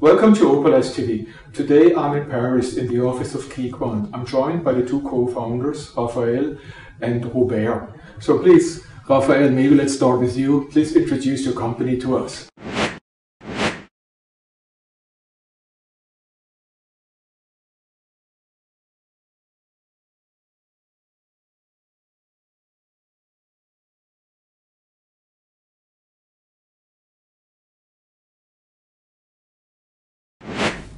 Welcome to OpalesqueTV. Today I'm in Paris in the office of KeyQuant. I'm joined by the two co-founders, Raphael and Robert. So please, Raphael, maybe let's start with you. Please introduce your company to us.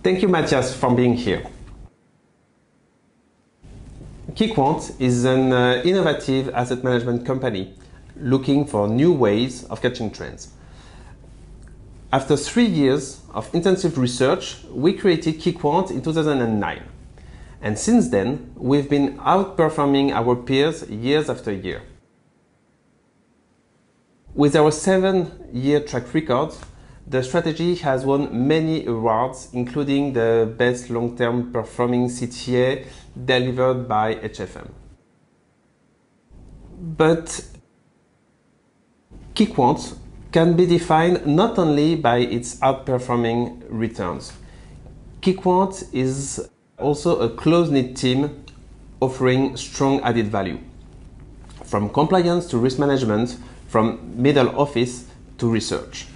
Thank you, Matthias, for being here. KeyQuant is an uh, innovative asset management company looking for new ways of catching trends. After three years of intensive research, we created KeyQuant in 2009. And since then, we've been outperforming our peers years after year. With our seven year track record, the strategy has won many awards, including the Best Long-Term Performing CTA delivered by HFM. But KeyQuant can be defined not only by its outperforming returns. KeyQuant is also a close-knit team offering strong added value. From compliance to risk management, from middle office to research.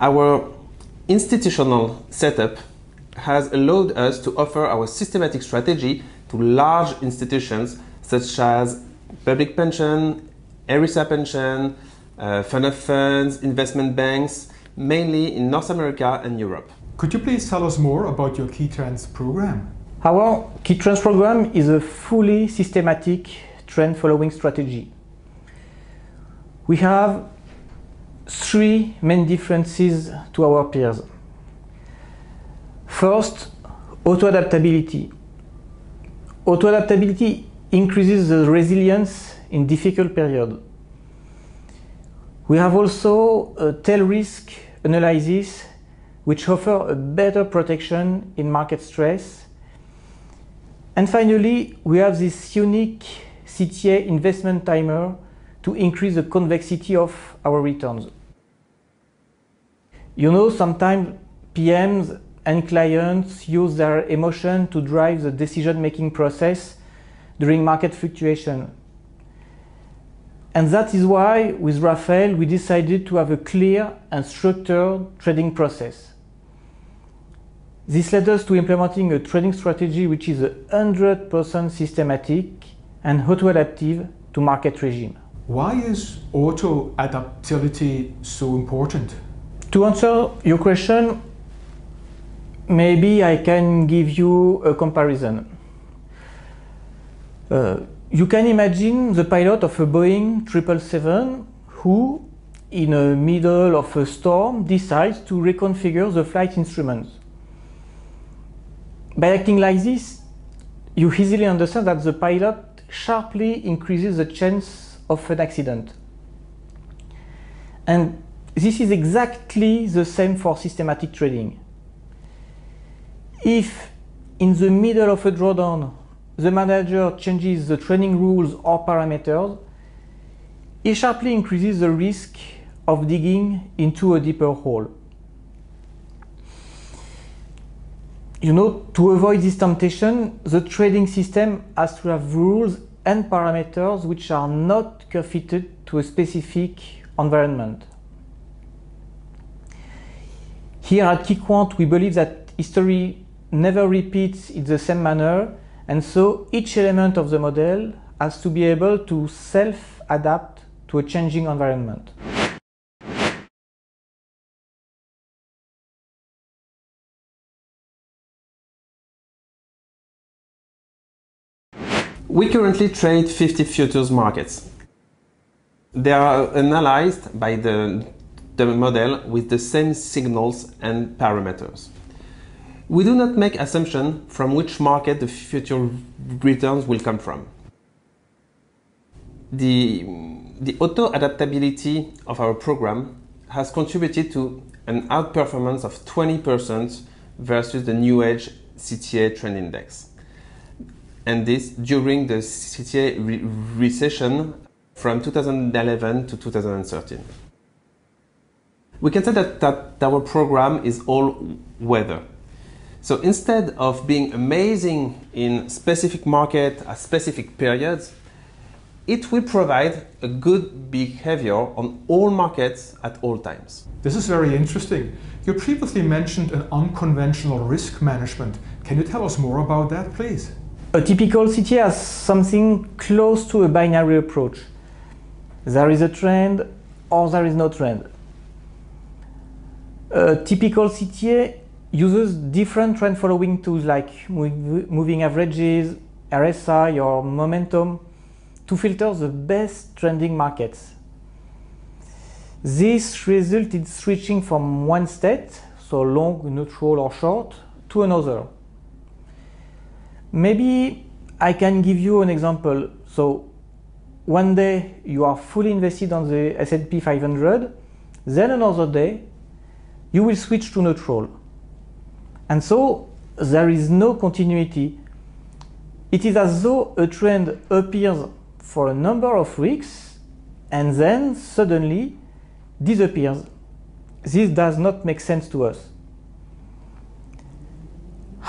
Our institutional setup has allowed us to offer our systematic strategy to large institutions such as public pension, ERISA pension, uh, fund of funds, investment banks, mainly in North America and Europe. Could you please tell us more about your Key Trends program? Our Key Trends program is a fully systematic trend following strategy. We have three main differences to our peers. First, auto-adaptability. Auto-adaptability increases the resilience in difficult periods. We have also a tail risk analysis which offer a better protection in market stress. And finally, we have this unique CTA investment timer to increase the convexity of our returns. You know, sometimes PMs and clients use their emotion to drive the decision-making process during market fluctuation. And that is why, with Raphael, we decided to have a clear and structured trading process. This led us to implementing a trading strategy which is 100% systematic and auto-adaptive to market regime. Why is auto-adaptability so important? To answer your question, maybe I can give you a comparison. Uh, you can imagine the pilot of a Boeing 777 who, in the middle of a storm, decides to reconfigure the flight instruments. By acting like this, you easily understand that the pilot sharply increases the chance of an accident. And this is exactly the same for systematic trading. If in the middle of a drawdown, the manager changes the trading rules or parameters, it sharply increases the risk of digging into a deeper hole. You know, to avoid this temptation, the trading system has to have rules and parameters which are not fitted to a specific environment. Here at KeyQuant, we believe that history never repeats in the same manner, and so each element of the model has to be able to self-adapt to a changing environment. We currently trade 50 futures markets. They are analyzed by the, the model with the same signals and parameters. We do not make assumption from which market the future returns will come from. The, the auto-adaptability of our program has contributed to an outperformance of 20% versus the Newedge CTA Trend Index and this during the CTA re recession from 2011 to 2013. we can say that, that our program is all weather. So instead of being amazing in specific market at specific periods, it will provide a good behavior on all markets at all times. This is very interesting. You previously mentioned an unconventional risk management. Can you tell us more about that, please? A typical CTA has something close to a binary approach. There is a trend or there is no trend. A typical CTA uses different trend following tools like moving averages, RSI or momentum to filter the best trending markets. This results in switching from one state, so long, neutral or short, to another. Maybe I can give you an example. So one day you are fully invested on the S&P 500, then another day you will switch to neutral. And so there is no continuity. It is as though a trend appears for a number of weeks and then suddenly disappears. This does not make sense to us.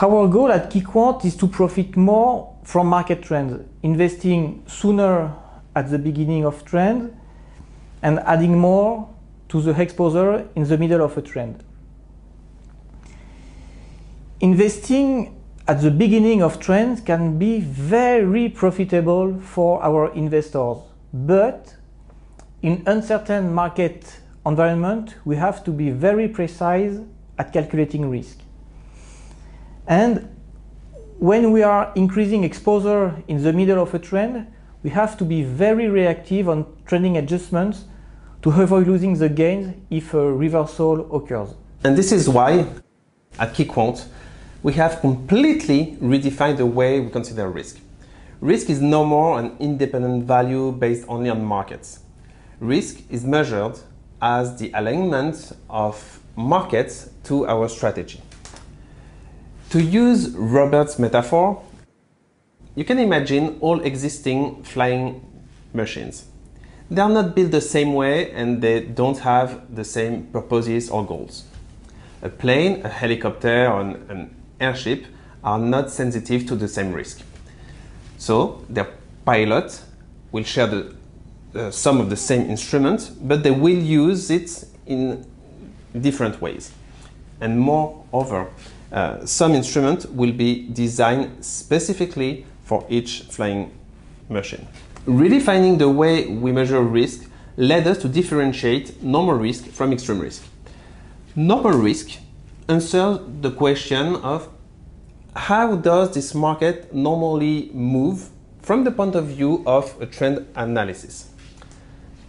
Our goal at KeyQuant is to profit more from market trends, investing sooner at the beginning of trend and adding more to the exposure in the middle of a trend. Investing at the beginning of trends can be very profitable for our investors, but in uncertain market environment, we have to be very precise at calculating risk. And when we are increasing exposure in the middle of a trend, we have to be very reactive on trending adjustments to avoid losing the gains if a reversal occurs. And this is why at KeyQuant, we have completely redefined the way we consider risk. Risk is no more an independent value based only on markets. Risk is measured as the alignment of markets to our strategy. To use Robert's metaphor, you can imagine all existing flying machines. They are not built the same way and they don't have the same purposes or goals. A plane, a helicopter, or an, an airship are not sensitive to the same risk. So their pilot will share the, uh, some of the same instruments, but they will use it in different ways. And moreover, uh, some instruments will be designed specifically for each flying machine. Redefining the way we measure risk led us to differentiate normal risk from extreme risk. Normal risk answers the question of how does this market normally move from the point of view of a trend analysis.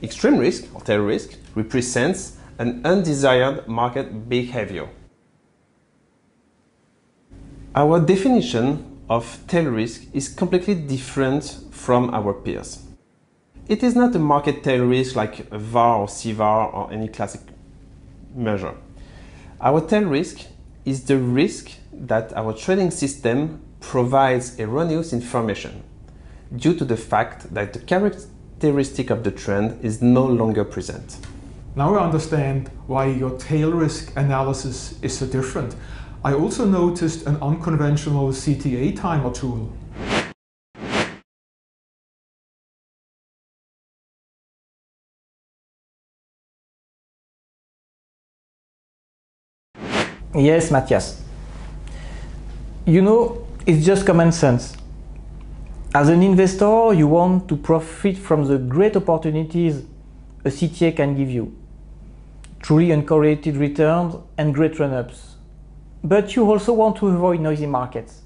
Extreme risk or tail risk represents an undesired market behavior. Our definition of tail risk is completely different from our peers. It is not a market tail risk like VAR or CVAR or any classic measure. Our tail risk is the risk that our trading system provides erroneous information due to the fact that the characteristic of the trend is no longer present. Now we understand why your tail risk analysis is so different. I also noticed an unconventional CTA timer tool. Yes, Matthias. You know, it's just common sense. As an investor, you want to profit from the great opportunities a CTA can give you. Truly uncorrelated returns and great run-ups. But you also want to avoid noisy markets.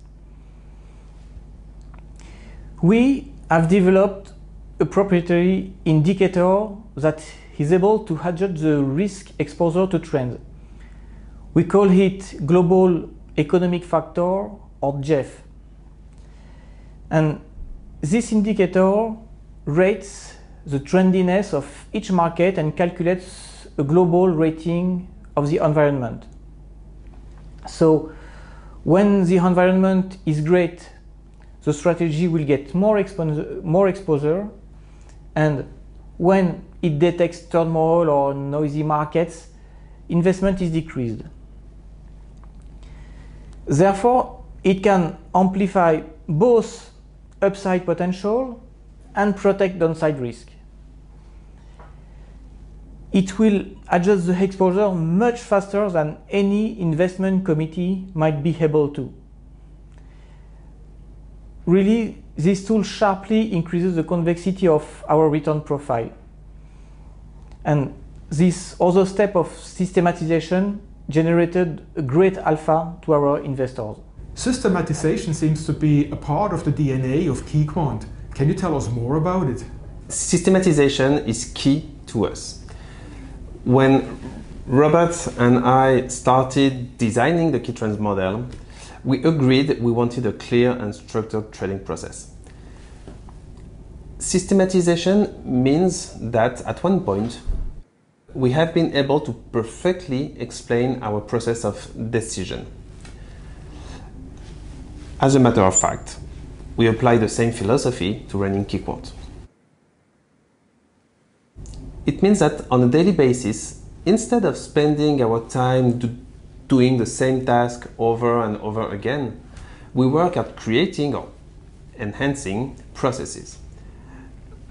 We have developed a proprietary indicator that is able to adjust the risk exposure to trends we call it Global Economic Factor or GEF. And this indicator rates the trendiness of each market and calculates a global rating of the environment. So when the environment is great, the strategy will get more, expo more exposure and when it detects turmoil or noisy markets, investment is decreased. Therefore, it can amplify both upside potential and protect downside risk. It will adjust the exposure much faster than any investment committee might be able to. Really, this tool sharply increases the convexity of our return profile. And this other step of systematization generated a great alpha to our investors. Systematization seems to be a part of the DNA of KeyQuant. Can you tell us more about it? Systematization is key to us. When Robert and I started designing the KeyTrends model, we agreed we wanted a clear and structured trading process. Systematization means that at one point we have been able to perfectly explain our process of decision. As a matter of fact, we apply the same philosophy to running KeyQuant. It means that on a daily basis, instead of spending our time do doing the same task over and over again, we work at creating or enhancing processes.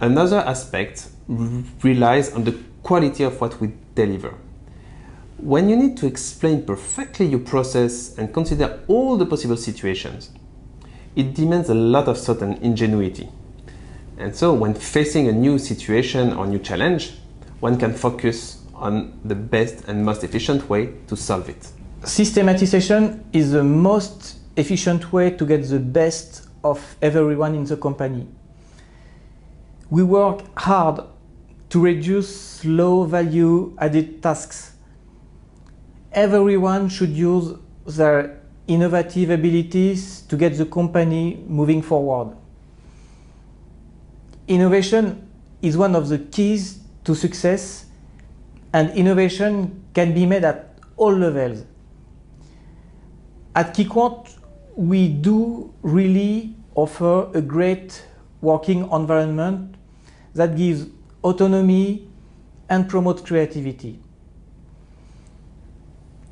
Another aspect relies on the quality of what we deliver. When you need to explain perfectly your process and consider all the possible situations, it demands a lot of certain ingenuity. And so, when facing a new situation or new challenge, one can focus on the best and most efficient way to solve it. Systematization is the most efficient way to get the best of everyone in the company. We work hard to reduce low value added tasks. Everyone should use their innovative abilities to get the company moving forward. Innovation is one of the keys to success, and innovation can be made at all levels. At KeyQuant, we do really offer a great working environment that gives autonomy and promotes creativity.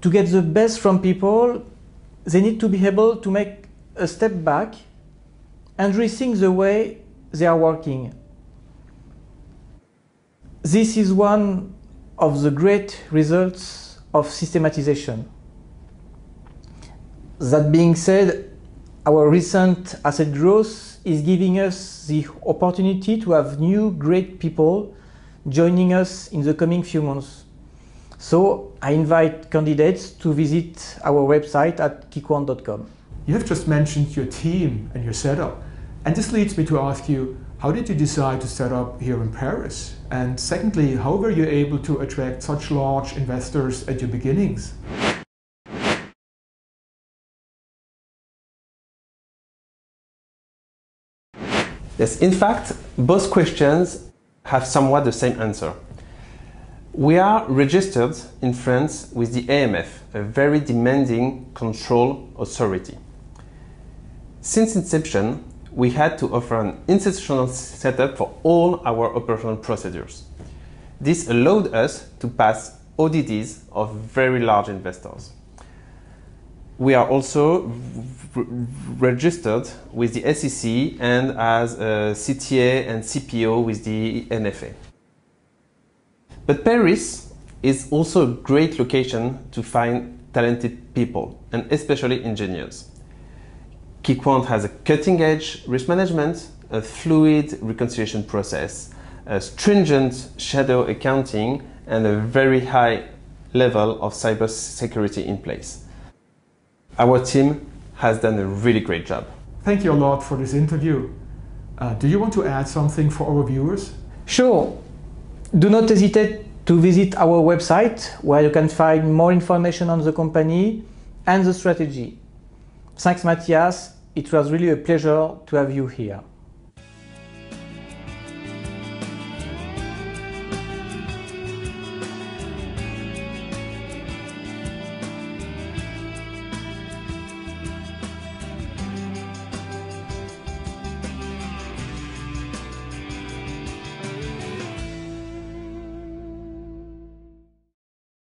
To get the best from people, they need to be able to make a step back and rethink the way they are working. This is one of the great results of systematization. That being said, our recent asset growth is giving us the opportunity to have new great people joining us in the coming few months. So I invite candidates to visit our website at keyquant.com. You have just mentioned your team and your setup. And this leads me to ask you, how did you decide to set up here in Paris? And secondly, how were you able to attract such large investors at your beginnings? Yes, in fact, both questions have somewhat the same answer. We are registered in France with the AMF, a very demanding control authority. Since inception, we had to offer an institutional setup for all our operational procedures. This allowed us to pass ODDs of very large investors. We are also registered with the SEC and as a CTA and CPO with the NFA. But Paris is also a great location to find talented people, and especially engineers. KeyQuant has a cutting edge risk management, a fluid reconciliation process, a stringent shadow accounting, and a very high level of cybersecurity in place. Our team has done a really great job. Thank you a lot for this interview. Uh, do you want to add something for our viewers? Sure. Do not hesitate to visit our website where you can find more information on the company and the strategy. Thanks, Matthias. It was really a pleasure to have you here.